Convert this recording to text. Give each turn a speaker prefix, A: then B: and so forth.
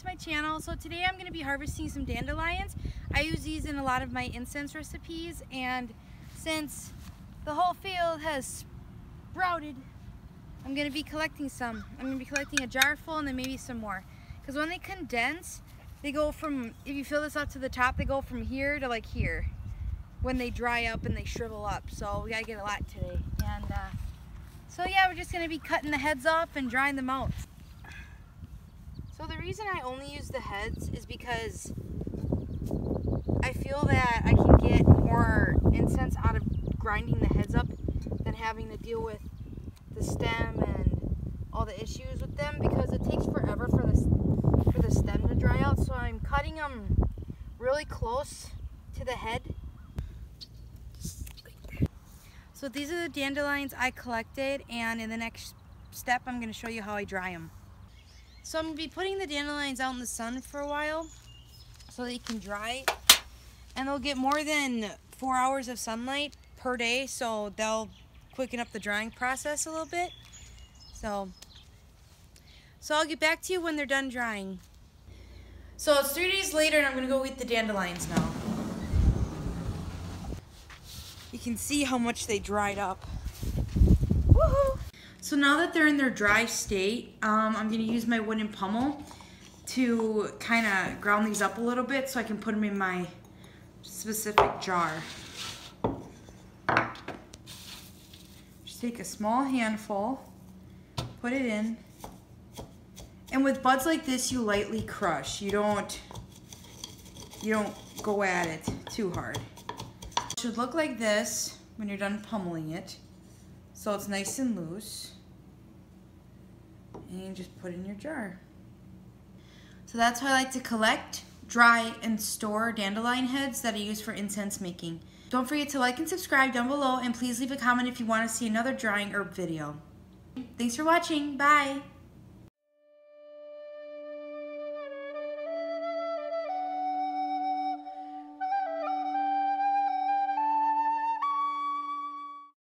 A: to my channel. So today I'm going to be harvesting some dandelions. I use these in a lot of my incense recipes and since the whole field has sprouted, I'm going to be collecting some. I'm going to be collecting a jar full and then maybe some more. Because when they condense, they go from, if you fill this up to the top, they go from here to like here when they dry up and they shrivel up. So we got to get a lot today. And uh, so yeah, we're just going to be cutting the heads off and drying them out. So the reason I only use the heads is because I feel that I can get more incense out of grinding the heads up than having to deal with the stem and all the issues with them because it takes forever for the, for the stem to dry out. So I'm cutting them really close to the head. So these are the dandelions I collected and in the next step I'm going to show you how I dry them. So I'm going to be putting the dandelions out in the sun for a while so they can dry. And they'll get more than four hours of sunlight per day, so they'll quicken up the drying process a little bit. So, so I'll get back to you when they're done drying. So it's three days later and I'm going to go eat the dandelions now. You can see how much they dried up. So now that they're in their dry state, um, I'm going to use my wooden pummel to kind of ground these up a little bit so I can put them in my specific jar. Just take a small handful, put it in, and with buds like this, you lightly crush. You don't, you don't go at it too hard. It should look like this when you're done pummeling it. So it's nice and loose. And you just put in your jar. So that's how I like to collect, dry, and store dandelion heads that I use for incense making. Don't forget to like and subscribe down below and please leave a comment if you want to see another drying herb video. Thanks for watching. Bye.